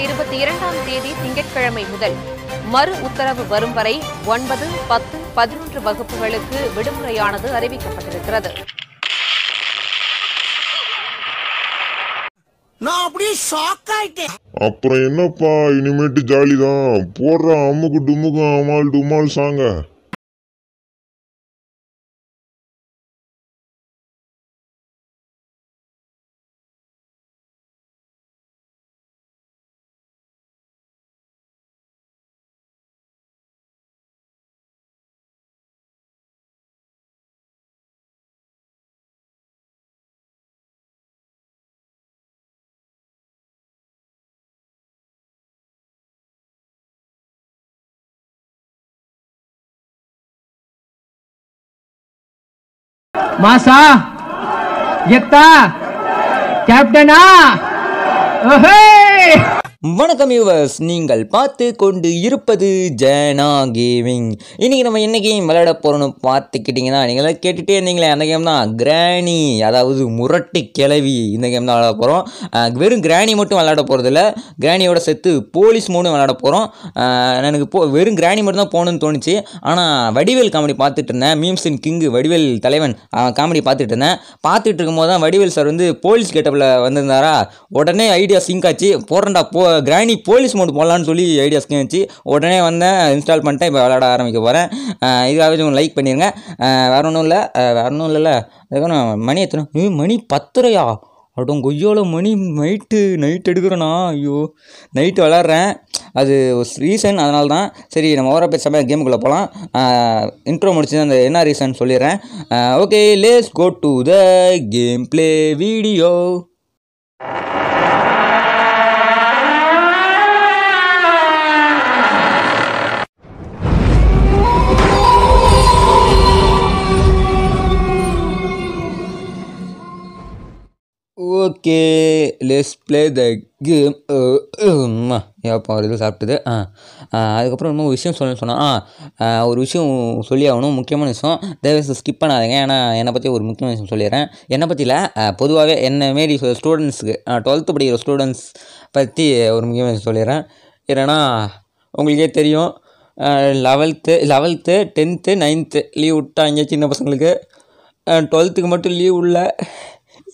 இருபத்தி இரண்டாம் தேதி திங்கட்கிழமை முதல் மறு உத்தரவு வரும் வரை ஒன்பது பத்து பதினொன்று வகுப்புகளுக்கு விடுமுறையானது அறிவிக்கப்பட்டிருக்கிறது. நான் அப்படியே ஷாக் ஆயிட்டேன். அப்புறம் என்னப்பா இனிமேட்டு ஜாலி தான் போடுற அம்முக்கு டும்முக்கு அமால் டுமால் சாங்க मासा यक्ता कैप्टन आ ओहे! வணக்கம் யூவர்ஸ் நீங்கள் பார்த்து கொண்டு இருப்பது ஜேனா கேமிங் இன்றைக்கி நம்ம என்ன கேம் விளையாட போகிறோம்னு பார்த்துக்கிட்டிங்கன்னா நீங்களாம் கேட்டுகிட்டே இருந்தீங்களே அந்த கேம் தான் கிராணி அதாவது முரட்டு கிளவி இந்த கேம் தான் விளையாட போகிறோம் வெறும் கிராணி மட்டும் விளையாட போகிறதில்ல கிராணியோட சேர்த்து போலீஸ் மூணும் விளையாட போகிறோம் எனக்கு போ வெறும் கிராணி மட்டும் தான் போகணுன்னு தோணுச்சு. ஆனால் வடிவேல் காமெடி பார்த்துட்டு இருந்தேன். மீம்ஸின் கிங்கு வடிவேல் தலைவன் காமெடி பார்த்துட்டு இருந்தேன். பார்த்துட்டு இருக்கும்போது தான் வடிவேல் சார் வந்து போலீஸ் கெட்டப்பில் வந்திருந்தாரா? உடனே ஐடியா சிங்க் ஆச்சு. போடுறேன்டா போ கிராணி போலீஸ் மோட் போடலான்னு சொல்லி ஐடியாஸ்க்கு ஸ்கின் வச்சு உடனே வந்தேன் இன்ஸ்டால் பண்ணிட்டேன் இப்போ விளாட ஆரம்பிக்க போகிறேன் இதுக்காக லைக் பண்ணிடுங்க வேறு வேற ஒன்றும் இல்லை. வேறு வேற ஒன்றும் இல்லைல்ல அதுக்கான மணி எத்தனை? மணி பத்துரையா? அடம் கொய்யோல மணி நைட்டு நைட் எடுக்கிறேண்ணா ஐயோ நைட்டு விளாட்றேன் அது ரீசன் அதனால தான் சரி நம்ம ஓவராக பேசாமல் கேமுக்குள்ளே போகலாம் இன்ட்ரோ முடிச்சு அந்த என்ன ரீசன் சொல்லிடுறேன். Okay let's go to the game play video okay let's play the game ஏப்பா ஒரு இது சாப்பிட்டது. ஆ அதுக்கப்புறம் இன்னும் விஷயம் சொல்லணும்னு சொன்னால் ஆ ஆ, ஒரு விஷயம் சொல்லி ஆகணும் முக்கியமான விஷயம். தயவுசெய்து ஸ்கிப் பண்ணாதீங்க. ஏன்னா என்னை பற்றி ஒரு முக்கியமான விஷயம் சொல்லிடுறேன். என்னை பற்றியில் பொதுவாகவே என்ன மாரி ஸ்டூடெண்ட்ஸுக்கு டுவெல்த்து படிக்கிற ஸ்டூடெண்ட்ஸ் பற்றி ஒரு முக்கியமான விஷயம் சொல்லிடுறேன். ஏன்னா உங்களுக்கே தெரியும். Eleventh eleventh tenth ninth leave விட்டாங்க சின்ன பசங்களுக்கு. டுவெல்த்துக்கு மட்டும் லீவ் இல்லை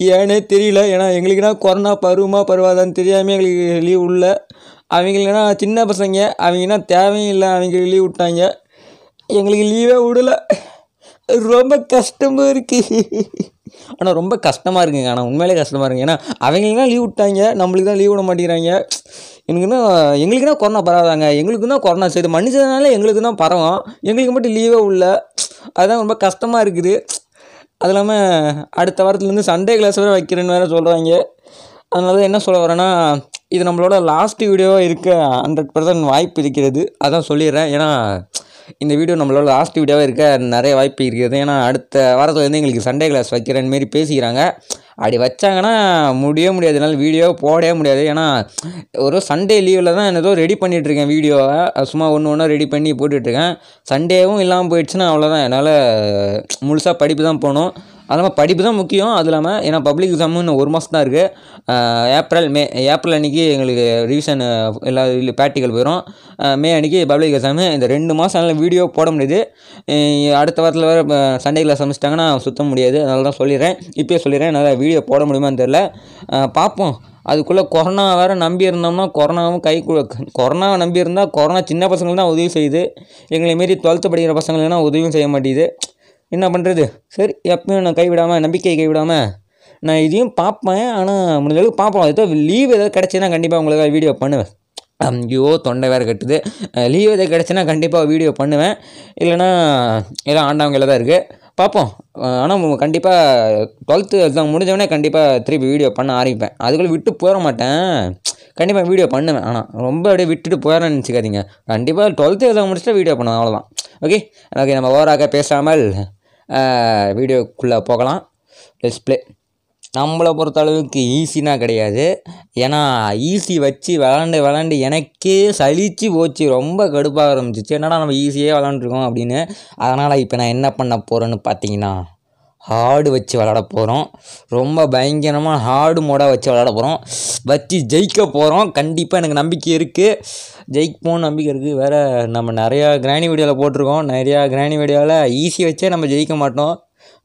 ஏனே தெரியல. ஏன்னா எங்களுக்குன்னா கொரோனா பருவமா பருவாதான்னு தெரியாமல் எங்களுக்கு லீவ் உள்ள. அவங்களுக்குனா சின்ன பசங்க. அவங்கன்னா தேவையில்லை அவங்களுக்கு லீவ் விட்டாங்க. எங்களுக்கு லீவே விடல. ரொம்ப கஷ்டமாக இருக்குது ஆனால் ரொம்ப கஷ்டமாக இருக்குங்க. ஆனால் உண்மையிலே கஷ்டமாக இருக்குங்க. ஏன்னா அவங்களுக்குலாம் லீவ் விட்டாங்க. நம்மளுக்கு தான் லீவ் விட மாட்டேங்கிறாங்க. எனக்குன்னா எங்களுக்குனா கொரோனா பரவாதாங்க. எங்களுக்கு தான் கொரோனா சரி மனுஷனால எங்களுக்கு தான் பரவும் எங்களுக்கு மட்டும் லீவே உள்ள. அதுதான் ரொம்ப கஷ்டமாக இருக்குது. அது இல்லாமல் அடுத்த வாரத்துலேருந்து சண்டே கிளாஸ் வேறு வைக்கிறேன்னு வேறு சொல்கிறாங்க அதனால தான் என்ன சொல்ல வரேன்னா இது நம்மளோட லாஸ்ட் வீடியோவாக இருக்க ஹண்ட்ரட் பர்சன்ட் வாய்ப்பு இருக்கிறது. அதான் சொல்லிடுறேன். ஏன்னா இந்த வீடியோ நம்மளோட லாஸ்ட் வீடியோவாக இருக்க நிறைய வாய்ப்பு இருக்கிறது ஏன்னா அடுத்த வாரத்தில் வந்து எங்களுக்கு சண்டே கிளாஸ் வைக்கிறேன்னு மாரி பேசிக்கிறாங்க. அப்படி வச்சாங்கன்னா முடியவே முடியாது. என்னால் வீடியோ போடவே முடியாது. ஏன்னா ஒரு சண்டே லீவில் தான் ஏதோ ரெடி பண்ணிகிட்ருக்கேன் வீடியோவை சும்மா ஒன்று ஒன்றா ரெடி பண்ணி போட்டுட்ருக்கேன் சண்டேவும் இல்லாமல் போயிடுச்சுன்னா அவ்வளோதான் என்னால் முழுசாக படிப்பு தான் போகணும். அது இல்லாமல் படிப்பு தான் முக்கியம். அது இல்லாமல் ஏன்னா பப்ளிக் எக்ஸாமுன்னு இன்னும் ஒரு மாதம் தான் இருக்குது ஏப்ரல் மே ஏப்ரல் அன்றைக்கி எங்களுக்கு ரிவிஷன் எல்லா ப்ராக்டிக்கல் போயிடும் மே அன்றைக்கி பப்ளிக் எக்ஸாமு இந்த ரெண்டு மாதம் என்னால் வீடியோ போட முடியுது. அடுத்த வாரத்தில் வேறு சண்டே கிளாஸ் சமைச்சிட்டாங்கன்னா சுத்த முடியாது. அதனால தான் சொல்லிடுறேன். இப்போயே சொல்லிடுறேன். என்னால் வீடியோ போட முடியுமான்னு தெரில பார்ப்போம். அதுக்குள்ளே கொரோனா வேறு நம்பி இருந்தோம்னா கொரோனாவும் கை கொரோனாவை நம்பி இருந்தால் கொரோனா சின்ன பசங்களுக்கு தான் உதவி செய்யுது. எங்களை மாரி டுவெல்த்து படிக்கிற பசங்களுக்குனா உதவியும் செய்ய மாட்டேங்குது. என்ன பண்ணுறது சரி எப்பயும் நான் கைவிடாமல் நம்பிக்கை கைவிடாமல் நான் இதையும் பார்ப்பேன். ஆனால் முடிஞ்சளவுக்கு பார்ப்போம். அதுதான் லீவ் ஏதாவது கிடச்சின்னா கண்டிப்பாக உங்களுக்கு வீடியோ பண்ணுவேன். ஐயோ தொண்டை வேறு கட்டுது. லீவ் எதாவது கிடச்சின்னா கண்டிப்பாக வீடியோ பண்ணுவேன். இல்லைன்னா எல்லாம் ஆண்டவங்கள தான் இருக்குது பார்ப்போம். ஆனால் கண்டிப்பாக டுவெல்த்து எக்ஸாம் முடிஞ்சவொடனே கண்டிப்பாக திருப்பி வீடியோ பண்ண ஆரம்பிப்பேன். அதுக்குள்ளே விட்டு போயிட மாட்டேன். கண்டிப்பாக வீடியோ பண்ணுவேன். ஆனால் ரொம்ப அப்படியே விட்டுட்டு போயிடறேன்னு நினச்சிக்காதீங்க. கண்டிப்பாக டுவெல்த்து எக்ஸாம் முடிச்சுட்டு வீடியோ பண்ணுவேன். அவ்வளோதான் ஓகே ஓகே நம்ம ஓவராக பேசாமல் வீடியோக்குள்ளே போகலாம். டிஸ்பிளே நம்மளை பொறுத்த அளவுக்கு ஈஸினா கிடையாது. ஏன்னா ஈஸி வச்சு விளாண்டு விளாண்டு எனக்கே சலிச்சு போச்சு. ரொம்ப கடுப்பாக ஆரம்பிச்சிச்சு. என்னடா நம்ம ஈஸியாக விளாண்டுருக்கோம் அப்படின்னு. அதனால் இப்போ நான் என்ன பண்ண போகிறேன்னு பார்த்தீங்கன்னா ஹார்டு வச்சு விளாட போகிறோம் ரொம்ப பயங்கரமாக ஹார்டு மோடாக வச்சு விளாட போகிறோம் வச்சு ஜெயிக்க போகிறோம் கண்டிப்பாக எனக்கு நம்பிக்கை இருக்குது ஜெயிப்போம்னு நம்பிக்கை இருக்குது வேறு நம்ம நிறையா கிராணி வீடியோவில் போட்டிருக்கோம். நிறையா கிராணி வீடியோவில் ஈஸி வச்சே நம்ம ஜெயிக்க மாட்டோம்.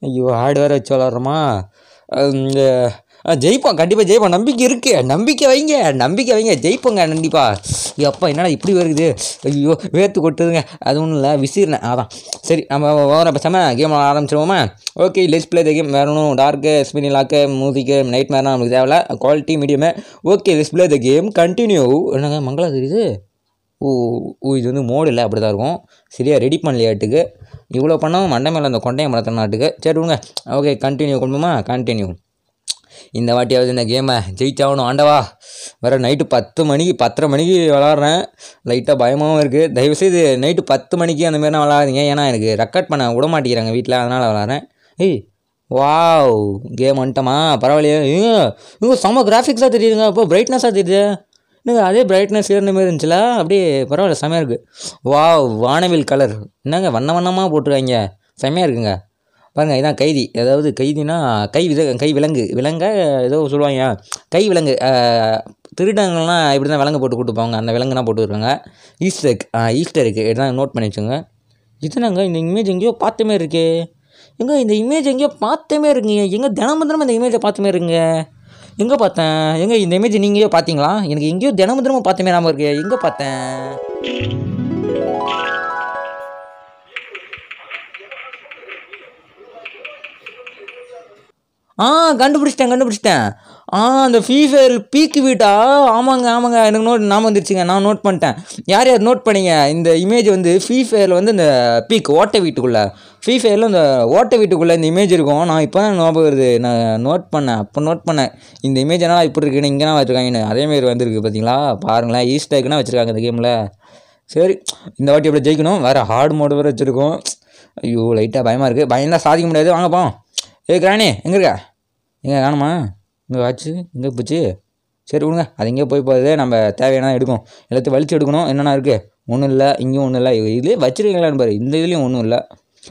ஐயோ ஹார்டு வேறு வச்சு விளாட்றோமா? இந்த ஆ, ஜெயிப்போம். கண்டிப்பாக ஜெயிப்போம். நம்பிக்கை இருக்குது நம்பிக்கை வைங்க. நம்பிக்கை வைங்க. ஜெயிப்போங்க கண்டிப்பாக அப்பா என்னடா இப்படி வருது? ஐயோ வேர்த்து கொட்டுதுங்க. அது ஒன்றும் இல்லை. விசிறினேன் அதான். சரி நம்ம வர பேசாமல் game ஆரம்பிச்சிருவோமா? Okay let's play the game வேறணும் ஒன்றும் டார்க்கு ஸ்பினி லாக்கு மியூசிக்கு நைட் மேர்னா நமக்கு தேவையில்ல. Quality மீடியமே okay let's play the game continue என்னங்க மங்களா தெரியுது ஓ ஓ இது வந்து மோடு இல்லை. அப்படி தான் இருக்கும் சரியாக ரெடி பண்ணலையாட்டுக்கு இவ்வளோ பண்ணாமல் மண்டை மேலே அந்த கொண்டையை மலர்த்த நாட்டுக்கு சரி விடுங்க. ஓகே கண்டினியூ கொண்டுமா கண்டினியூ இந்த வாட்டியாவது இந்த கேமை ஜெயிச்சாகணும். ஆண்டவா வேறு நைட்டு பத்து மணிக்கு பத்தரை மணிக்கு விளாட்றேன். லைட்டாக பயமாகவும் இருக்குது தயவுசெய்து நைட்டு பத்து மணிக்கு அந்த மாதிரிலாம் விளாடாதீங்க. ஏன்னா எனக்கு ரெக்கார்ட் பண்ண விட மாட்டேங்கிறாங்க வீட்டில் அதனால் விளாட்றேன். ஏய் வாவ் கேம் வந்துட்டோமா? பரவாயில்லையே. ஏங்க இவங்க செம்ம கிராஃபிக்ஸாக தெரியுதுங்க. அப்போ பிரைட்னஸாக தெரியுது. என்னங்க அதே பிரைட்னஸ் ஏறின மாதிரி இருந்துச்சுல? அப்படியே பரவாயில்ல செம்மையாக இருக்குது வாவ் வானவில் கலர் என்னங்க வண்ண வண்ணமாக போட்டிருக்காங்க. செம்மையாக இருக்குங்க. பாருங்கள் இதான் கைதி. அதாவது கைதினா கை வித கை விலங்கு. விலங்க ஏதோ சொல்லுவாங்க. கை விலங்கு. திருடங்கள்லாம் இப்படி தான் விலங்கு போட்டு கூட்டு போவாங்க. அந்த விலங்குனா போட்டு இருக்காங்க. ஈஸ்டர் ஈஸ்டருக்கு இதுதான் நோட் பண்ணி வச்சுங்க இதுனாங்க இந்த இமேஜ் எங்கேயோ பார்த்த மாதிரி இருக்கே. எங்க இந்த இமேஜ் எங்கேயோ பார்த்த மாதிரி இருக்குங்க. எங்கே தினமும் தினமும் இந்த இமேஜை பார்த்த மாதிரி இருக்குங்க. எங்கே பார்த்தேன்? எங்கே இந்த இமேஜ் நீங்களே பார்த்தீங்களா? எனக்கு எங்கேயோ தினமும் தினமும் பார்த்த மாதிரி இருக்கு. எங்கே பார்த்தேன்? ஆ கண்டுபிடிச்சிட்டேன் கண்டுபிடிச்சிட்டேன். ஆ அந்த ஃப்ரீ ஃபயர் பீக்கு வீட்டா ஆமாங்க ஆமாங்க. எனக்கு நோட் நாம வந்துருச்சுங்க. நான் நோட் பண்ணிட்டேன். யார் யார் நோட் பண்ணீங்க? இந்த இமேஜ் வந்து ஃப்ரீ ஃபயரில் வந்து இந்த பீக் ஓட்டை வீட்டுக்குள்ளே. ஃப்ரீ ஃபயரில் இந்த ஓட்டை வீட்டுக்குள்ளே இந்த இமேஜ் இருக்கும். நான் இப்போ தான் ஞாபகம் வருது. நான் நோட் பண்ணேன். அப்போ நோட் பண்ணேன். இந்த இமேஜ் என்ன இப்படி இருக்குன்னு இங்கே தான் வச்சுருக்காங்கன்னு. அதேமாரி வந்திருக்கு பார்த்தீங்களா பாருங்களேன். ஈஸ்டர்க்குனா வச்சுருக்காங்க இந்த கேமில் சரி இந்த வாட்டி எப்படி ஜெயிக்கணும். வேறு ஹார்ட் மோடு வேறு வச்சுருக்கோம். ஐயோ லைட்டாக பயமாக இருக்குது பயந்தா சாதிக்க முடியாது. வாங்கப்போம் ஏ கிராணி எங்கே இருக்கா எங்கே காணுமா இங்கே ஆச்சு எங்கே போச்சு சரி விடுங்க அது எங்கேயோ போய் போகுது நம்ம தேவையான எடுக்கும் எல்லாத்தையும் வலிச்சு எடுக்கணும் என்னென்ன இருக்குது ஒன்றும் இல்லை இங்கேயும் ஒன்றும் இல்லை இதுலேயே வச்சிருக்கீங்களான்னு பாரு இந்த இதுலேயும் ஒன்றும் இல்லை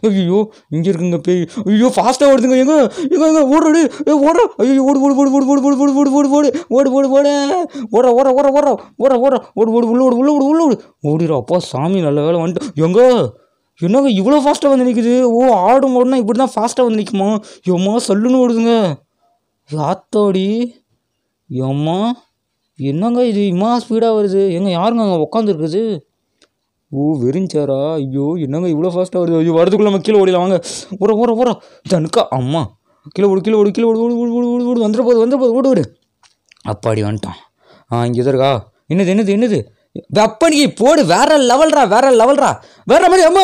ஐயோ இங்கே இருக்குங்க பேய் ஐயோ ஃபாஸ்ட்டாக ஓடுதுங்க எங்க எங்க எங்க ஓடுறடு ஏ ஓடுற ஐயோ ஓடு ஓடு ஓடு ஓடு ஓடு ஓடு ஓடு ஓடு ஓடு ஓடு ஓடு ஓடு ஓடு ஓட ஓட ஓட ஓட ஓட ஓட ஓடு ஓடு உள்ள ஓடு உள்ள ஓடு உள்ள ஓடு ஓடிடும் அப்பா சாமி நல்ல வேலை வந்துட்டு எங்க என்னங்க இவ்வளோ ஃபாஸ்ட்டாக வந்து நிற்குது ஓ ஆடும் மாடுனா இப்படி தான் ஃபாஸ்ட்டாக வந்து நிற்குமா எம்மா சல்லுன்னு ஓடுதுங்க. யாத்தோடி? எம்மா என்னங்க இது? இம்மா ஸ்பீடாக வருது. எங்க யாருங்க அங்கே உட்காந்துருக்குது ஓ வெறிஞ்சாரா ஐயோ என்னங்க இவ்வளோ ஃபாஸ்ட்டாக வருது? ஐயோ வரதுக்குள்ள நம்ம கீழே ஓடிலாம் வாங்க. ஓர ஓர ஓர தனுக்கா அம்மா கீழே ஓடு கீழே ஓடு கீழே ஓடு ஓடு ஓடு ஓடு ஓடு. ஓடு வந்துட போகுது வந்துட போகுது. ஓடு ஓடு. அப்பாடி வந்துட்டான். ஆ இங்கே தான் இருக்கா? என்னது என்னது என்னது? வெப்பனிக்கு போடு. வேற லெவல்ரா வேற லெவல்ரா வேற மாதிரி அம்மா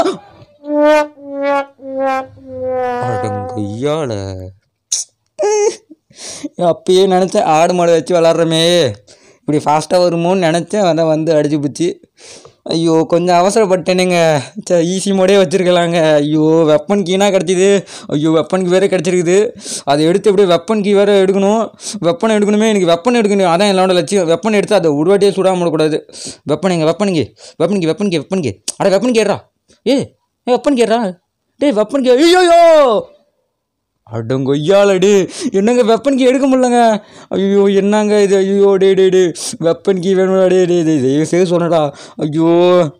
அடங்கொய்யால அப்பயே நினச்சேன் ஆடு மாடு வச்சு விளாட்றமே. இப்படி ஃபாஸ்ட்டாக வருமோன்னு நினச்சேன். அதான் வந்து அடிச்சு பிடிச்சி. ஐயோ கொஞ்சம் அவசரப்பட்டேனுங்க. சே ஈஸி மோடே வச்சுருக்கலாங்க. ஐயோ வெப்பன் கீனா கிடச்சிது. ஐயோ வெப்பன் கீ வேறு கிடச்சிருக்குது. அதை எடுத்து அப்படியே வெப்பன் கீ வேறு எடுக்கணும். வெப்பன் எடுக்கணுமே எனக்கு வெப்பன் எடுக்கணும். அதான் என்னோட லட்சியம். வெப்பன் எடுத்து அதை உருவாட்டியே சுடாம விடக்கூடாது. வெப்பனுங்க weapon key weapon key weapon key அட வெப்பன் கேடுறா ஏ வெப்பன் கேடுறா டேய் வெப்பன் கே ஐயோ அடங்கொய்யாலடி என்னங்க வெப்பன் கீ எடுக்க முடியலங்க? ஐயோ என்னங்க இது? ஐயோ டே டே டே வெப்பன் கீ வேணும் டே டே டே தயவு செய்து சொன்னடா ஐயோ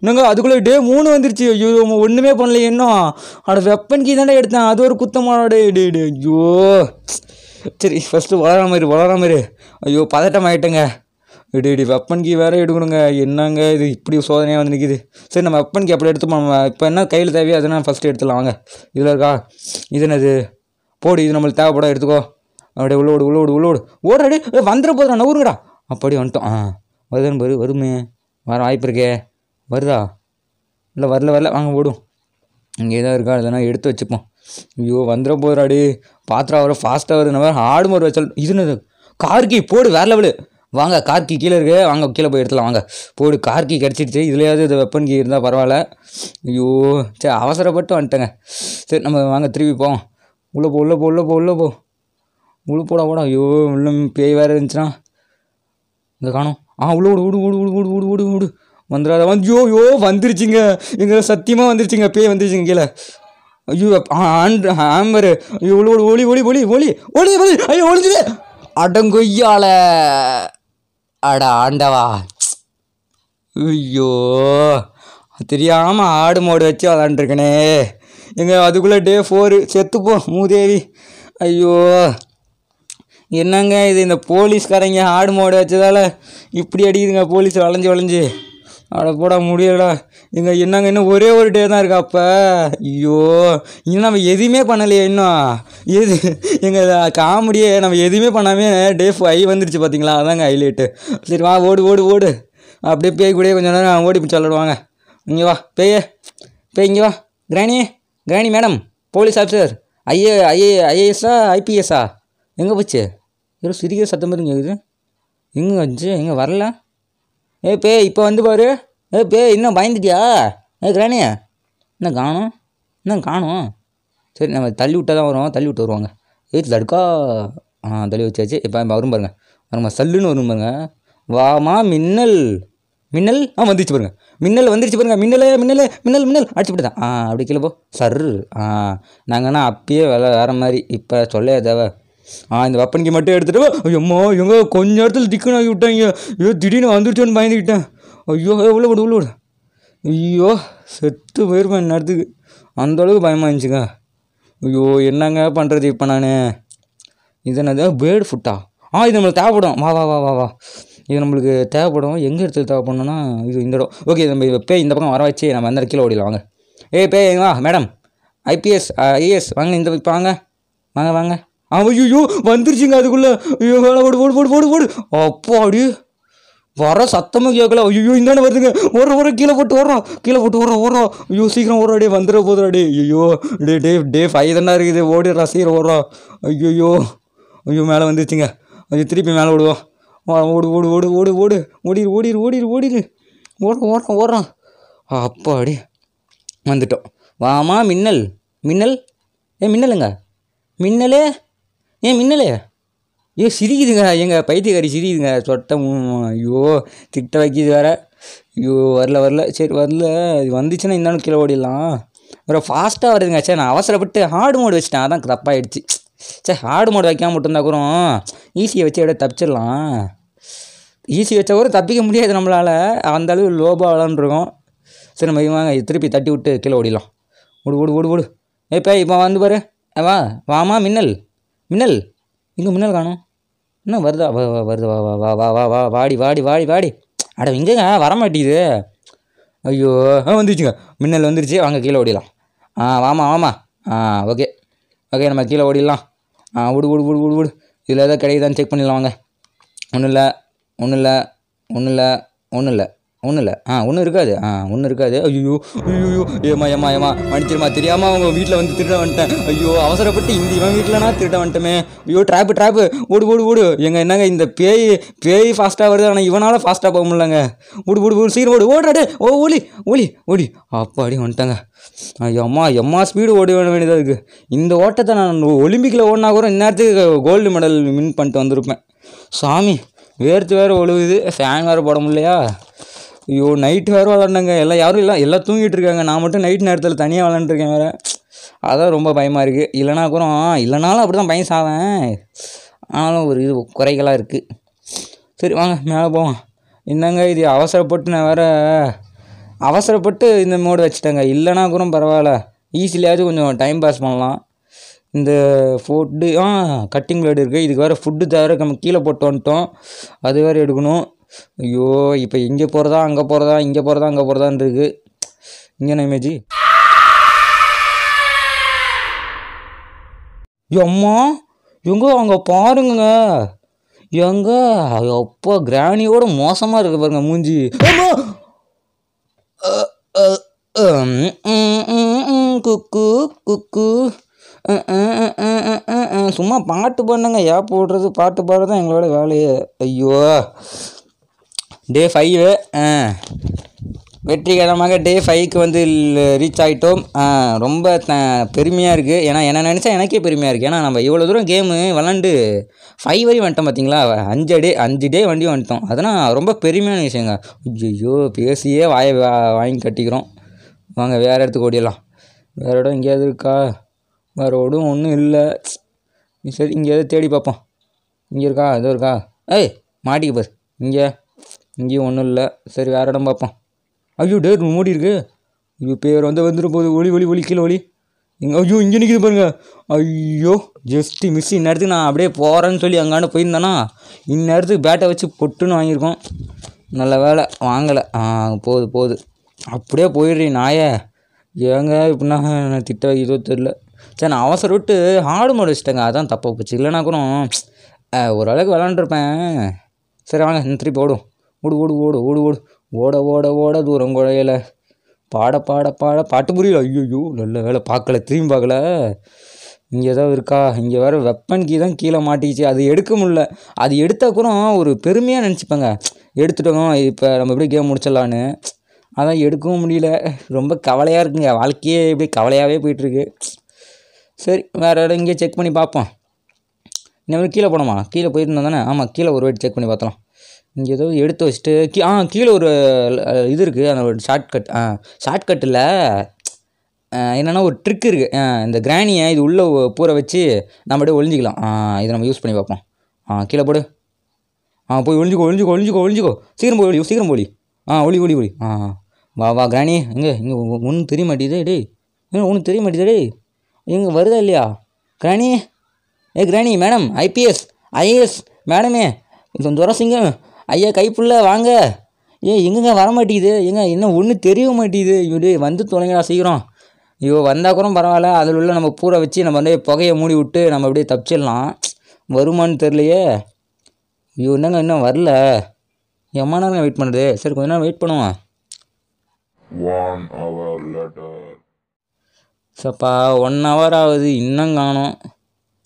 என்னங்க அதுக்குள்ளே டே மூணு வந்துருச்சு. ஐயோ ஒன்றுமே பண்ணல இன்னும் அட வெப்பன் கீ தானே எடுத்தேன். அது ஒரு குத்தமான டே டே டே ஐயோ. சரி ஃபஸ்ட்டு வளராம இரு வளராம இரு. ஐயோ பதட்டம் ஆகிட்டேங்க இடி இடி வெப்பன் கீ வேறு எடுக்கணுங்க. என்னங்க இது? இப்படி சோதனையாக வந்து நிற்கிது சரி நம்ம வெப்பன் கீ அப்படி எடுத்துப்போம். நம்ம இப்போ என்ன கையில் தேவையோ அதனால் ஃபஸ்ட்டு எடுத்துடலாம். வாங்க. இதில் இருக்கா? இது என்னது? போடு இது நம்மளுக்கு தேவைப்பட எடுத்துக்கோ. அப்படியே உள்ள ஓடு உள்ள ஓடு உள்ள ஓடு. ஓடுறாடி வந்துட போதுடா நவுருங்கடா. அப்படி வந்துட்டோம். ஆ. வருதுன்னு பாரு வருமே. வர வாய்ப்பு இருக்கே. வருதா? இல்லை வரல வரல. வாங்க ஓடும் இங்கே தான் இருக்கா? அதெல்லாம் எடுத்து வச்சுப்போம். ஐயோ வந்துட போகிறாடி பாத்திரம் வரும் ஃபாஸ்ட்டாக வரும் இந்த மாதிரி ஆடு மாதிரி வச்சால் இது என்னது? கார்கி போடு வேற லெவலு வாங்க கார்கி கீழே இருக்கு. வாங்க கீழே போய் எடுத்துலாம் வாங்க. போடு கார்க்கி கிடச்சிடுச்சு. இதுலையாவது இது வெப்பன் கீ இருந்தால் பரவாயில்ல. ஐயோ சரி அவசரப்பட்டு வந்துட்டேங்க. சரி நம்ம வாங்க திரும்பி போவோம். உள்ளே போ உள்ளே போ உள்ளே போ உள்ளே போ. உள்ளே போடா போடா. ஐயோ இன்னும் பேய் வேறு இருந்துச்சுன்னா இந்த காணும். ஆ உள்ளே விடு விடு விடு விடு விடு விடு விடு வந்துடாத. வந்து யோ யோ வந்துருச்சுங்க. எங்களை சத்தியமாக வந்துருச்சுங்க. பேய் வந்துருச்சுங்க கீழே. ஐயோ ஆண்டு ஆம்பரு ஐயோ ஒளி ஒளி ஒளி ஒளி ஒளி ஒளி ஒளி ஐயோ ஒளிஞ்சுது. அடங்கொய்யால அட ஆண்டவா. ஐயோ தெரியாமல் ஆடு மாடு வச்சு விளாண்டுருக்கனே. எங்கள் அதுக்குள்ளே டே ஃபோரு செத்துப்போம் மூதேவி. ஐயோ என்னங்க இது இந்த போலீஸ்காரங்க ஆடு மாடு வச்சதால இப்படி அடிக்குதுங்க போலீஸ் வளைஞ்சு வளைஞ்சு. அட போட முடியலடா. எங்க என்னங்க இன்னும் ஒரே ஒரு டே தான் இருக்கா அப்போ. ஐயோ இன்னும் நம்ம எதுவுமே பண்ணலையே இன்னும். எது எங்கள் காமெடியே நம்ம எதுவுமே பண்ணாமே டே ஃபைவ் வந்துருச்சு பார்த்தீங்களா அதாங்க ஹைலைட்டு சரி வா ஓடு ஓடு ஓடு. அப்படியே பேய் கூடயே கொஞ்சம் நேரம் ஓடி பிடிச்சி விளாடுவாங்க இங்கே வா பேயே. பேய் இங்கே வா. Granny Granny madam police officer. IA IA ஐஏஎஸ்ஸா ஐபிஎஸ்ஸா? எங்கே போச்சு? ஏதோ சிரிக்கிற சத்தம் மாதிரி கேட்குது எங்கே வந்துச்சு எங்கே வரல? ஏ பே இப்போ வந்து பாரு. ஏ பே இன்னும் பயந்துட்டியா? ஏ கிராணி என்ன காணும்? என்ன காணும்? சரி நம்ம தள்ளி விட்டா தான் வரும் தள்ளி விட்டு வருவாங்க. ஏய் தடுக்கா. ஆ தள்ளி வச்சாச்சு. இப்போ வரும் பாருங்க. வருமா சல்லுன்னு வரும் பாருங்க. வாமா மின்னல். மின்னல்? ஆ வந்துருச்சு பாருங்க. மின்னல் வந்துருச்சு பாருங்க. மின்னலே மின்னலே மின்னல் மின்னல். அடிச்சு விட்டுதான் ஆ அப்படி கீழே போ. சர்ரு. ஆ நாங்கன்னா அப்பயே வேலை வேறு மாதிரி. இப்போ சொல்ல தேவை ஆ இந்த வெப்பனுக்கு மட்டும் எடுத்துகிட்டு வா. ஐயம்மா எங்க கொஞ்ச நேரத்தில் திக்குன்னு ஆகி விட்டாங்க. ஐயோ திடீர்னு வந்துருச்சோன்னு பயந்துக்கிட்டேன் ஐயோ உள்ள விடு உள்ள விடு ஐயோ செத்து போயிருப்பேன் நேரத்துக்கு. அந்த அளவுக்கு பயமாக இருந்துச்சுங்க ஐயோ என்னங்க பண்ணுறது இப்போ நான்? இது என்னது? பேர்டு ஃபுட்டா ஆ? இது நம்மளுக்கு தேவைப்படும். வா வா வா வா வா. இது நம்மளுக்கு தேவைப்படும். எங்கே இடத்துல தேவைப்படணும்னா இது இந்த இடம். ஓகே நம்ம இதை இந்த பக்கம் வர வச்சு நம்ம அந்த கீழே ஓடிடலாம். வாங்க. ஏய் பேய் வா மேடம். ஐபிஎஸ் ஐஏஎஸ் வாங்க இந்த இப்போ வாங்க. வாங்க வாங்க. ஐயோ வந்துருச்சுங்க அதுக்குள்ளே. ஐயோ வேலை ஓடு ஓடு ஓடு ஓடு ஓடு. அப்பாடி. வர சத்தமாக கேட்கல ஐயோ இந்தானே வருதுங்க. ஒரு ஒரு கீழே போட்டு ஓடுறோம் கீழே போட்டு ஓடுறோம் ஓடுறோம் ஐயோ சீக்கிரம் ஓடுற டே வந்துட போதுடா அடி ஐயோ டே டே டே ஃபைவ் தானே இருக்குது. ஓடிடுறா சீக்கிரம் ஓடுறோம் ஐயோ ஐயோ மேலே வந்துருச்சுங்க. ஐயோ திருப்பி மேலே ஓடுவோம். வா, ஓடு ஓடு ஓடு ஓடு ஓடு. ஓடிடு ஓடிடு ஓடிடு ஓடிடு ஓடுறோம் ஓடுறோம் ஓடுறோம் அப்பாடி. வந்துட்டோம். வாமா மின்னல். மின்னல்? ஏ மின்னலுங்க. மின்னலே? ஏன் மின்னலே? ஏ சிரிக்குதுங்க. எங்கள் பைத்தியக்காரி சிரிக்குதுங்க. சொட்டை ஐயோ திட்ட வைக்கிது வேற. ஐயோ வரல வரல. சரி வரல. இது வந்துச்சுன்னா இருந்தாலும் கீழே ஓடிடலாம். அப்புறம் ஃபாஸ்ட்டாக வருதுங்க. சே நான் அவசரப்பட்டு ஹார்டு மோடு வச்சிட்டேன். அதான் தப்பாயிடுச்சு. சரி ஹார்டு மோடு வைக்காமல் மட்டும்தான் கூட ஈஸியை வச்சு அப்படியே தப்பிச்சிடலாம். ஈஸி வச்சா கூட தப்பிக்க முடியாது நம்மளால். அந்த அளவு லோபாக விளாண்டுருக்கோம் சரி நம்ம வாங்க திருப்பி தட்டி விட்டு கீழே ஓடிடலாம். ஓடு ஓடு ஓடு ஓடு. ஏப்பா இப்போ வந்து பாரு. வா வாமா மின்னல். மின்னல். இங்கே மின்னல் காணும். என்ன வருதா? வா வா வருது. வா வா வா வா வா வா வாடி வாடி வாடி வாடி. அட எங்கேங்க வர மாட்டேங்குது. ஐயோ ஆ வந்துருச்சுங்க. மின்னல் வந்துருச்சு. வாங்க கீழே ஓடிடலாம். ஆ வாமா வாமா. ஆ ஓகே. ஓகே நம்ம கீழே ஓடிடலாம். ஆ விடு விடு விடு விடு விடு இதில் எதாவது கிடைக்குதான்னு செக் பண்ணிடலாம் வாங்க. ஒன்றும் இல்லை. ஒன்றும் இல்லை. ஒன்றும் இல்லை. ஒன்றும் இல்லை. ஒன்றும் இல்லை ஆ ஒன்றும் இருக்காது. ஆ ஒன்றும் இருக்காது. ஐயோ ஐயோ ஏமா ஏமா ஏமா மன்னிச்சிருமா தெரியாமல் அவங்க வீட்டில் வந்து திருட வந்துட்டேன். ஐயோ அவசரப்பட்டு இந்த இவன் வீட்டிலனா திருட வந்துட்டோமே. ஐயோ ட்ராப்பு ட்ராப்பு ஓடு ஓடு ஓடு. எங்கள் என்னங்க இந்த பேய் பேய் ஃபாஸ்ட்டாக வருது ஆனால் இவனால் ஃபாஸ்ட்டாக போக முடியலங்க. ஓடு ஓடு ஓடு சீக்கிரம் ஓடு. ஓடுறாடே ஓ ஓலி ஓலி ஓடி அப்பாடி வந்துட்டாங்க. எம்மா எம்மா ஸ்பீடு ஓட வேண்டியதாக இருக்குது இந்த ஓட்டத்தை நான் ஒலிம்பிக்கில் ஓடினா கூட இந்நேரத்துக்கு கோல்டு மெடல் வின் பண்ணிட்டு வந்திருப்பேன். சாமி வேர்த்து வேறு ஒழுகுது. ஃபேன் வேறு போட முடியலையா? ஐயோ நைட்டு வேறு விளாண்டாங்க எல்லாம் யாரும் இல்லை எல்லாம் தூங்கிட்டு இருக்காங்க. நான் மட்டும் நைட் நேரத்தில் தனியாக விளாண்டுருக்கேன் வேறு. அதான் ரொம்ப பயமாக இருக்குது இல்லைனா கூட இல்லைனாலும் அப்படி தான் பயம் சாவேன். ஆனாலும் ஒரு இது குறைகளாக இருக்குது சரி வாங்க மேலே போவோம். என்னங்க இது? அவசரப்பட்டு நான் வேறு அவசரப்பட்டு இந்த மோடு வச்சுட்டேங்க. இல்லைனா கூட பரவாயில்ல. ஈஸிலியாச்சும் கொஞ்சம் டைம் பாஸ் பண்ணலாம். இந்த ஃபுட்டு ஆ கட்டிங் பிளேடு இருக்குது இதுக்கு வேறு ஃபுட்டு தவிர நம்ம கீழே போட்டு வந்துட்டோம். அது வேறு எடுக்கணும். ஐயோ இப்போ இங்கே போகிறதா அங்கே போகிறதா இங்கே போகிறதா அங்கே போகிறதான்னு இருக்குது இங்கே இமேஜி? அம்மா எங்க அங்கே பாருங்க. எங்க அப்பா கிராணியோட மோசமாக இருக்கு பாருங்க மூஞ்சி. குக்கு குக்கு. சும்மா பாட்டு பாடுங்க ஏன் போடுறது? பாட்டு பாடுறது தான் எங்களோட வேலையே. ஐயோ. டே ஃபைவ் வெற்றிகரமாக டே ஃபைவ்க்கு வந்து ரீச் ஆகிட்டோம் ரொம்ப த பெருமையாக இருக்குது ஏன்னா என்ன நினச்சா எனக்கே பெருமையாக இருக்குது ஏன்னா நம்ம இவ்வளோ தூரம் கேமு விளாண்டு ஃபைவ் வரையும் வந்துட்டோம் பார்த்தீங்களா அஞ்சு டே அஞ்சு டே வண்டி வந்துட்டோம். அதனால் ரொம்ப பெருமையான விஷயங்க. ஐயோ பேசியே வாயை வா- வாங்கி கட்டிக்கிறோம். வாங்க வேறு இடத்துக்கு ஓடிடலாம். வேறு இடம் எங்கேயாவது இருக்கா? வேறு இடம் ஒன்றும் இல்லை. சரி இங்கேயாவது தேடி பார்ப்போம். இங்கே இருக்கா? ஏதோ இருக்கா? ஏய் மாட்டிக்க பாரு. இங்கே. இங்கேயும் ஒன்றும் இல்லை. சரி வேறு இடம் பார்ப்போம். ஐயோ டேர் மூடி இருக்கு. ஐயோ பேர் வந்து வந்துடும் போகுது ஒளி ஒளி ஒளி கீழே ஒளி. இங்கே ஐயோ இங்கே நிற்கிது பாருங்க. ஐயோ ஜஸ்ட்டு மிஸ் இந்நேரத்துக்கு நான் அப்படியே போகிறேன்னு சொல்லி அங்காண்ட போயிருந்தேன்னா இந்நேரத்துக்கு பேட்டை வச்சு பொட்டுன்னு வாங்கியிருக்கோம். நல்ல வேலை. வாங்கலை. ஆ போகுது போகுது அப்படியே போயிடுறீ நாயே. ஏங்க இப்படின்னா நான் திட்ட வைக்கிறதோ தெரில சரி நான் அவசரம் விட்டு ஆடு மாடு வச்சுட்டேங்க. அதான் தப்பாக போச்சு. இல்லைனா கூட ஓரளவுக்கு விளாண்டுருப்பேன். சரி வாங்க இந்த திருப்பி ஓடும். ஓடு ஓடு ஓடு ஓடு ஓடு. ஓட ஓட ஓட தூரம் குழையல. பாட பாட பாட. பாட்டு புரியல? ஐயோ நல்ல வேலை பார்க்கல திரும்பி பார்க்கல. இங்கே ஏதாவது இருக்கா? இங்கே வேறு வெப்பன் கீ தான் கீழே மாட்டிக்கிச்சு. அது எடுக்க முடில அது எடுத்தால் கூட ஒரு பெருமையாக நினச்சிப்பேங்க. எடுத்துட்டோம் இப்போ நம்ம எப்படி கேம் முடிச்சிடலான்னு. அதான் எடுக்கவும் முடியல. ரொம்ப கவலையாக இருக்குங்க. வாழ்க்கையே இப்படி கவலையாகவே போயிட்டுருக்கு. சரி வேறு இடம் இங்கே செக் பண்ணி பார்ப்போம். இன்னும் கீழே போனோமா? கீழே போயிருந்தோம் தானே? ஆமாம் கீழே ஒரு வாட்டி செக் பண்ணி பார்த்தலாம் இங்கே ஏதோ எடுத்து வச்சுட்டு கீ ஆ கீழே ஒரு இது இருக்குது அந்த ஒரு ஷார்ட்கட் ஆ ஷார்ட்கட்டில் என்னென்னா ஒரு ட்ரிக் இருக்குது இந்த கிராணியை இது உள்ளே பூரை வச்சு நம்ம அப்படியே ஒழிஞ்சிக்கலாம் ஆ இதை நம்ம யூஸ் பண்ணி பார்ப்போம். ஆ கீழே போடு. ஆ போய் ஒழிஞ்சிக்கோ ஒழிஞ்சிக்கோ ஒழிஞ்சிக்கோ ஒழிஞ்சிக்கோ சீக்கிரம் போய் ஒளி சீக்கிரம் போலி ஆ ஒளி ஒளி ஒளி. ஆ வா வா கிராணி எங்கே இங்கே ஒன்றும் தெரிய மாட்டேதே டேய். ஏங்க ஒன்றும் தெரிய மாட்டேதே டேய். எங்கே வருதா இல்லையா? கிராணி ஏ கிராணி மேடம் ஐபிஎஸ் ஐஏஎஸ் மேடமே கொஞ்சம் துரசிங்க ஐயா கைப்புள்ள வாங்க. ஏ எங்கங்க வர மாட்டேங்குது? ஏங்க என்ன ஒன்றும் தெரிய மாட்டேங்குது. டேய் வந்து தொலைங்கடா சீக்கிரம் ஐயோ வந்தால் கூட பரவாயில்ல. அதில் உள்ள நம்ம பூரை வச்சு நம்ம அப்படியே புகையை மூடி விட்டு நம்ம அப்படியே தப்பிச்சிடலாம். வருமான்னு தெரியலையே. ஐயோ என்னங்க இன்னும் வரல? எம்மா நேரம் வெயிட் பண்ணுறது சரி கொஞ்ச நேரம் வெயிட் பண்ணுவோம். One hour later. சப்பா ஒன் ஹவர் ஆகுது. இன்னும் காணோம்.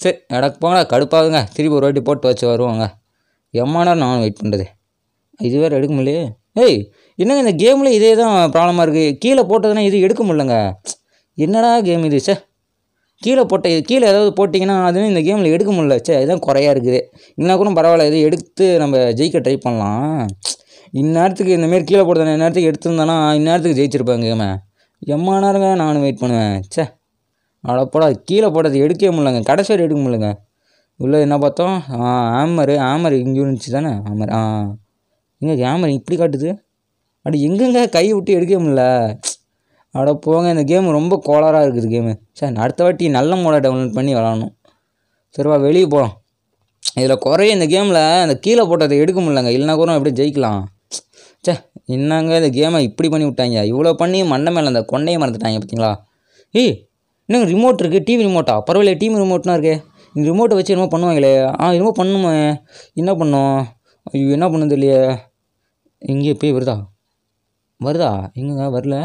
சரி எனக்கு போங்க கடுப்பாகுங்க. திருப்பி ஒரு வாட்டி போட்டு வச்சு வருவாங்க. எம்மா நேரம் நானும் வெயிட் பண்ணுறது இது வேறு எடுக்க முடியலையே. ஏய் என்னங்க இந்த கேமில் இதே தான் ப்ராப்ளமாக இருக்குது கீழே போட்டதுன்னா இது எடுக்க முடியலங்க. என்னடா கேம் இது சே கீழே போட்ட கீழே ஏதாவது போட்டிங்கன்னா அதுவும் இந்த கேமில் எடுக்க முடியல சே இதுதான் குறையா இருக்குது. இன்னும் கூட பரவாயில்ல இது எடுத்து நம்ம ஜெயிக்க ட்ரை பண்ணலாம். இந்நேரத்துக்கு இந்தமாரி கீழே போட்டது இந்நேரத்துக்கு எடுத்திருந்தானா இந்நேரத்துக்கு ஜெயிச்சிருப்பாங்க கேமை எம்மா நேரங்க நானும் வெயிட் பண்ணுவேன் ச்சே. அடப்படா கீழே போட்டது எடுக்கவே முடியலங்க. கடைசி வரை எடுக்க முடியலங்க. உள்ளே என்ன பார்த்தோம்? ஆ ஆமரு ஆமர் இங்கே இருந்துச்சு தானே? ஆமர் ஆ. எங்கே ஆமர் இப்படி காட்டுது? அடி எங்கெங்க கை விட்டு எடுக்க முடியல? அட போங்க இந்த கேம் ரொம்ப கோளாராக இருக்குது கேமு சார் அடுத்த வாட்டி நல்ல மோடை டவுன்லோட் பண்ணி விளாடணும். சரிவா வெளியே போகலாம் இதில் குறைய இந்த கேமில் அந்த கீழே போட்டதை எடுக்க முடியலங்க. இல்லைனா கூட எப்படி ஜெயிக்கலாம்? ச்சே என்னங்க இந்த கேமை இப்படி பண்ணி விட்டாங்க? இவ்வளோ பண்ணி மண்டை மேலே அந்த கொண்டையை மறந்துட்டாங்க பார்த்தீங்களா? ஏய் என்னங்க ரிமோட் இருக்குது டிவி ரிமோட்டா பரவாயில்ல டிவி ரிமோட்னா இருக்கே. ரிமோட்டை வச்சு என்னமோ பண்ணுவாங்களே. ஆ என்னமோ பண்ணுமே. என்ன பண்ணோம்? ஐயோ என்ன பண்ணுது தெரியலையே இங்கே போய் வருதா? வருதா? எங்கங்க? வரல.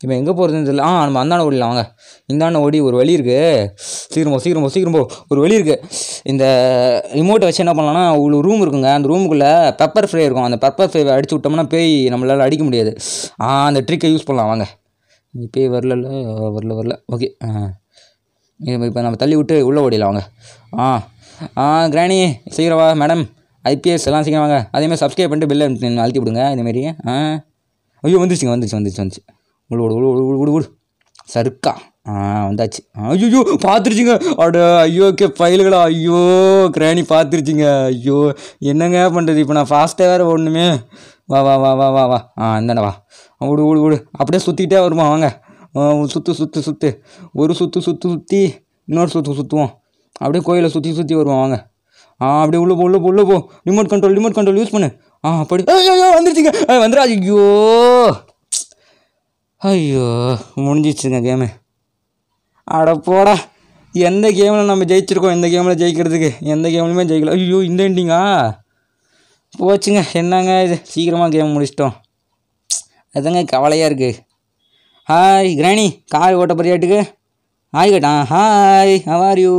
இப்போ எங்கே போகிறதுன்னு தெரியல. ஆ நம்ம அந்தாண்ட ஓடிடலாம். வாங்க. இந்தாண்ட ஓடி ஒரு வழி இருக்குது சீக்கிரம் சீக்கிரமோ சீக்கிரம் சீக்கிரம் ஒரு வழி இருக்குது இந்த ரிமோட்டை வச்சு என்ன பண்ணலாம்னா ஒரு ரூம் இருக்குங்க. அந்த ரூமுக்குள்ளே பெப்பர் ஃப்ரை இருக்கும். அந்த பெப்பர் ஃப்ரை அடிச்சு விட்டோம்னா பேய் நம்மளால் அடிக்க முடியாது. ஆ அந்த ட்ரிக்கை யூஸ் பண்ணலாம். வாங்க. இங்கே பேய் வரல வரல வரல. ஓகே ஆ. இப்போ நம்ம தள்ளி விட்டு உள்ளே ஓடிடலாம் வாங்க. ஆ ஆ கிராணி சீக்கிரம் வா மேடம். ஐபிஎஸ் எல்லாம் சீக்கிரம் வாங்க. அதேமாதிரி சப்ஸ்கிரைப் பண்ணிட்டு பில்லை அழுத்தி விடுங்க இதேமாரி ஆ. ஐயோ வந்துருச்சுங்க வந்துருச்சு வந்துருச்சு வந்துச்சு உள்ள ஓடு உள்ள ஓடு உடு உடு சருக்கா ஆ வந்தாச்சு. ஐயோ பார்த்துருச்சுங்க அட ஐயோ கே ஃபைலுகளா? ஐயோ கிராணி பார்த்துருச்சுங்க ஐயோ என்னங்க பண்ணுறது இப்போ நான் ஃபாஸ்ட்டாக வேறு ஓடணுமே. வா வா வா வா வா வா. ஆ இந்தாண்டா வா. விடு விடு விடு அப்படியே சுற்றிக்கிட்டே வருமா? வாங்க. சுற்று சுற்று சுற்று ஒரு சுற்று சுற்று சுற்றி இன்னொரு சுற்று சுற்றுவோம் அப்படியே கோயிலை சுற்றி சுற்றி வருவோம் வாங்க. ஆ அப்படியே உள்ளே போ உள்ளே போ உள்ளே போ. Remote control remote control use பண்ணு. ஆ அப்படி. ஐயோ வந்துருச்சுங்க. வந்துடா ஐயோ. ஐயோ முடிஞ்சிச்சுங்க கேமு அட போடா. எந்த கேமில் நம்ம ஜெயிச்சிருக்கோம்? எந்த கேமில் ஜெயிக்கிறதுக்கு? எந்த கேம்லையுமே ஜெயிக்கல. ஐயோ இந்த எண்டிங்கா போச்சுங்க. என்னங்க இது? சீக்கிரமாக கேம் முடிச்சிட்டோம். அதுதாங்க கவலையாக இருக்குது ஹாய் கிராணி கார் ஓட்ட போறியாட்டுக்கு ஹாய் கேட்டா ஹாய் ஆர் யூ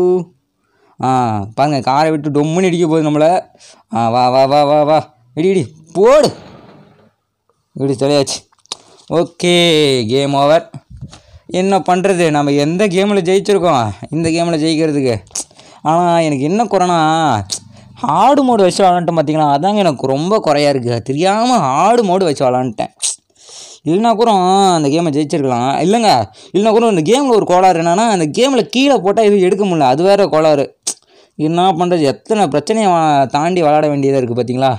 ஆ பாருங்க காரை விட்டு டொம்முன்னு இடிக்க போகுது நம்மளை. ஆ வா வா வா வா வா. இடி இடி போடு. இடி தொலையாச்சு. ஓகே கேம் ஓவர் என்ன பண்ணுறது நம்ம எந்த கேமில் ஜெயிச்சிருக்கோம்? இந்த கேமில் ஜெயிக்கிறதுக்கு. ஆனால் எனக்கு என்ன குறைனா ஆடு மோடு வச்சு விளாண்டுட்டேன் பார்த்தீங்களா அதாங்க எனக்கு ரொம்ப குறையாக இருக்குது தெரியாமல் ஆடு மோடு வச்சு விளாண்டுட்டேன். இல்லைனா கூட அந்த கேமை ஜெயிச்சிருக்கலாம். இல்லைங்க இல்லைனா கூட இந்த கேமில் ஒரு கோளாறு என்னென்னா அந்த கேமில் கீழே போட்டால் இது எடுக்க முடியல. அது வேறு கோளாறு. என்ன பண்ணுறது எத்தனை பிரச்சனையை வா- தாண்டி விளாட வேண்டியதாக இருக்குது பார்த்தீங்களா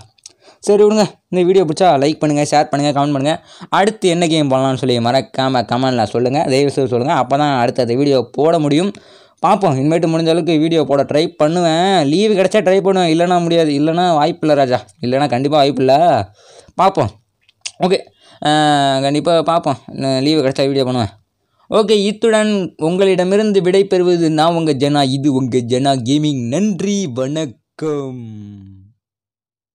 சரி விடுங்க. இந்த வீடியோ பிடிச்சா லைக் பண்ணுங்கள் ஷேர் பண்ணுங்கள் கமெண்ட் பண்ணுங்கள் அடுத்து என்ன கேம் பண்ணலாம்னு சொல்லி மறக்காமல் கமெண்டில் சொல்லுங்கள் தயவு செய்து சொல்லுங்கள் அப்போ தான் அடுத்த அந்த வீடியோ போட முடியும். பார்ப்போம். இனிமேட்டு முடிஞ்ச அளவுக்கு வீடியோ போட ட்ரை பண்ணுவேன். லீவு கிடச்சா ட்ரை பண்ணுவேன். இல்லைனா முடியாது. இல்லைனா வாய்ப்பு இல்லை ராஜா. இல்லைனா கண்டிப்பாக வாய்ப்பு இல்லை பார்ப்போம். ஓகே கண்டிப்பாக பார்ப்போம் லீவு கிடச்சா வீடியோ பண்ணுவேன். ஓகே இத்துடன் உங்களிடமிருந்து விடை பெறுவது நான் உங்கள் ஜனா. இது உங்கள் ஜனா கேமிங் நன்றி வணக்கம்.